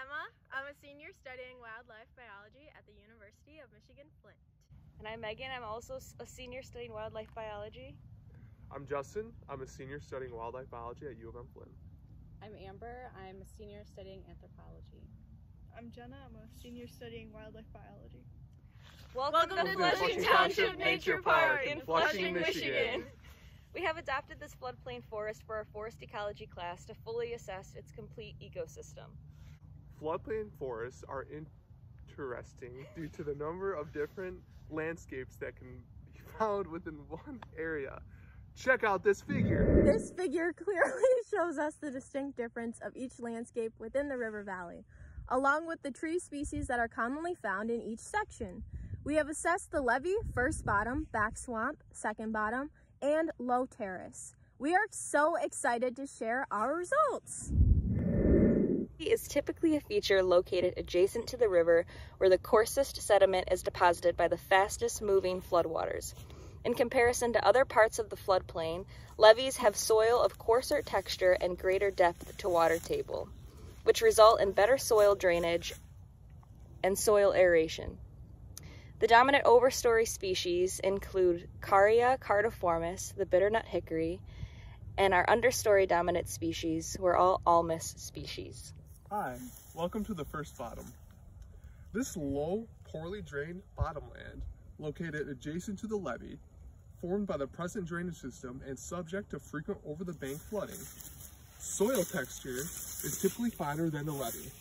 Emma. I'm a senior studying wildlife biology at the University of Michigan Flint. And I'm Megan. I'm also a senior studying wildlife biology. I'm Justin. I'm a senior studying wildlife biology at U of M Flint. I'm Amber. I'm a senior studying anthropology. I'm Jenna. I'm a senior studying wildlife biology. Welcome, Welcome to, to Flushing Township Nature Park in Flushing, Michigan. We have adopted this floodplain forest for our forest ecology class to fully assess its complete ecosystem. Floodplain forests are interesting due to the number of different landscapes that can be found within one area. Check out this figure. This figure clearly shows us the distinct difference of each landscape within the river valley, along with the tree species that are commonly found in each section. We have assessed the levee, first bottom, back swamp, second bottom, and low terrace. We are so excited to share our results. Is typically a feature located adjacent to the river where the coarsest sediment is deposited by the fastest moving floodwaters. In comparison to other parts of the floodplain, levees have soil of coarser texture and greater depth to water table, which result in better soil drainage and soil aeration. The dominant overstory species include Carya cordiformis, the bitternut hickory, and our understory dominant species were all Ulmus species. Hi, welcome to the first bottom. This low, poorly drained bottomland, located adjacent to the levee, formed by the present drainage system and subject to frequent over-the-bank flooding. Soil texture is typically finer than the levee.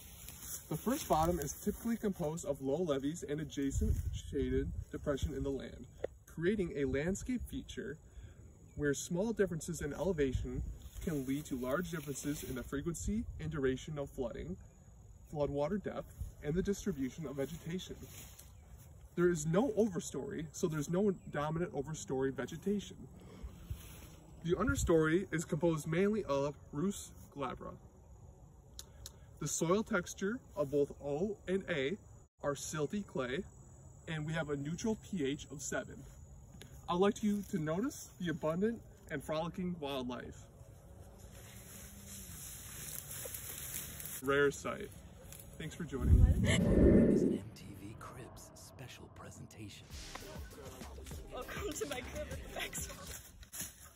The first bottom is typically composed of low levees and adjacent shaded depression in the land, creating a landscape feature where small differences in elevation can lead to large differences in the frequency and duration of flooding, floodwater depth, and the distribution of vegetation. There is no overstory, so there's no dominant overstory vegetation. The understory is composed mainly of Rhus glabra, the soil texture of both O and A are silty clay, and we have a neutral pH of 7. I'd like you to notice the abundant and frolicking wildlife. Rare sight. Thanks for joining. This is an MTV Cribs special presentation. Welcome to my crib at the back swamp.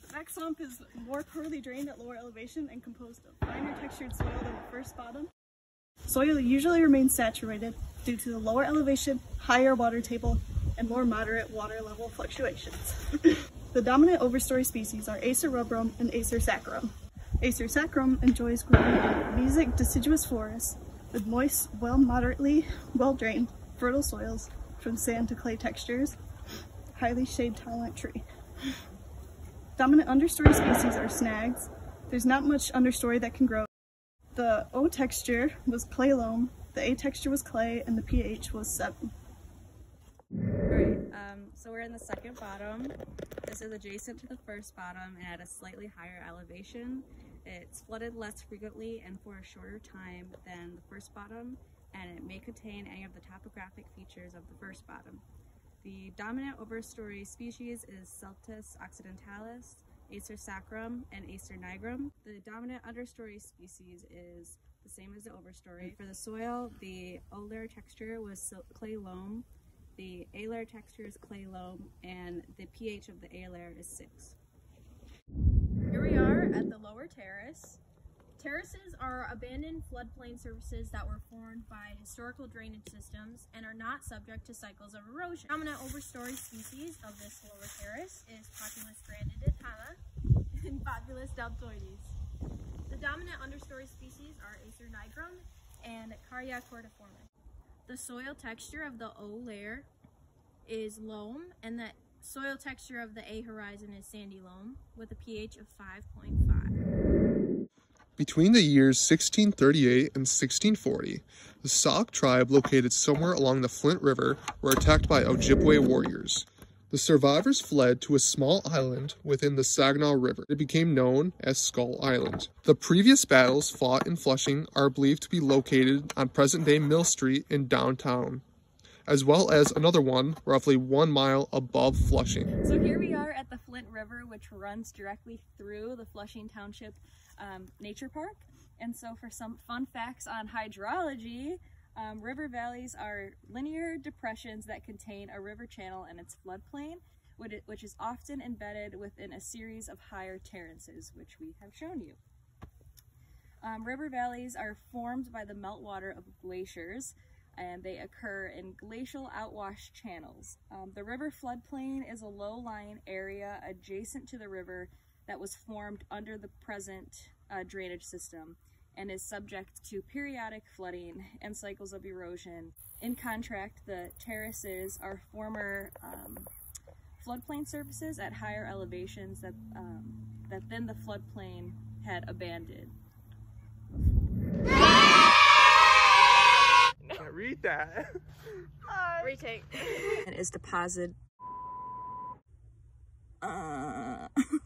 The back swamp is more poorly drained at lower elevation and composed of finer textured soil than the first bottom Soil usually remains saturated due to the lower elevation, higher water table, and more moderate water level fluctuations. the dominant overstory species are Acer rubrum and Acer saccharum. Acer saccharum enjoys growing in mesic deciduous forests with moist, well moderately well-drained, fertile soils from sand to clay textures, highly shade tolerant tree. Dominant understory species are snags. There's not much understory that can grow the O texture was clay loam, the A texture was clay, and the pH was 7. Alright, um, so we're in the second bottom. This is adjacent to the first bottom and at a slightly higher elevation. It's flooded less frequently and for a shorter time than the first bottom, and it may contain any of the topographic features of the first bottom. The dominant overstory species is Celtis occidentalis, Acer sacrum, and Acer nigrum. The dominant understory species is the same as the overstory. For the soil, the O-layer texture was clay loam, the A-layer texture is clay loam, and the pH of the A-layer is 6. At the lower terrace. Terraces are abandoned floodplain surfaces that were formed by historical drainage systems and are not subject to cycles of erosion. The dominant overstory species of this lower terrace is Populus grandidentata and Populus deltoides. The dominant understory species are Acer nigrum and Carya cordiformis. The soil texture of the O layer is loam and the soil texture of the A horizon is sandy loam with a pH of 5.5. Between the years 1638 and 1640, the Sauk tribe located somewhere along the Flint River were attacked by Ojibwe warriors. The survivors fled to a small island within the Saginaw River. It became known as Skull Island. The previous battles fought in Flushing are believed to be located on present-day Mill Street in downtown, as well as another one roughly one mile above Flushing. So here we are at the Flint River, which runs directly through the Flushing Township um, Nature Park. And so for some fun facts on hydrology, um, river valleys are linear depressions that contain a river channel and its floodplain, which is often embedded within a series of higher terraces, which we have shown you. Um, river valleys are formed by the meltwater of glaciers, and they occur in glacial outwash channels. Um, the river floodplain is a low-lying area adjacent to the river that was formed under the present uh, drainage system and is subject to periodic flooding and cycles of erosion. In contrast, the terraces are former um, floodplain surfaces at higher elevations that, um, that then the floodplain had abandoned. That. Retake. And is deposited. Uh...